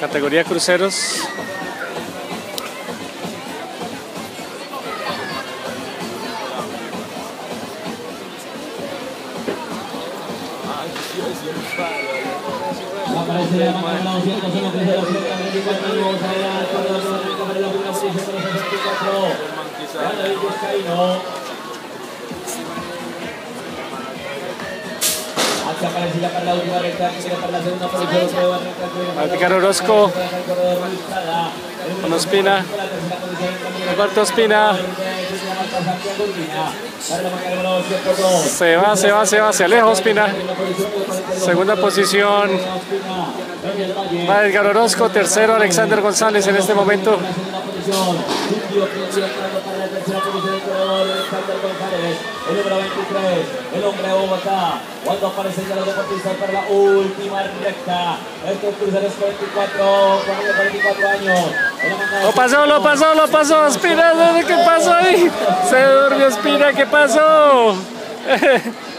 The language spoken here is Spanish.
Categoría cruceros. Aquí aparece ya para la última recta, para la segunda Orozco. Con Ospina. cuarto Ospina. Se va, se va, se va, se aleja Ospina. Segunda posición. Va Edgar Orozco, tercero Alexander González en este momento. El número 23, el hombre de Bogotá. Cuando aparecen ya los deportistas para la última recta. Estos cruceros 44, 44 años. Lo pasó, lo pasó, lo pasó. Espina, ¿qué pasó ahí? Se durmió Espina, ¿qué pasó?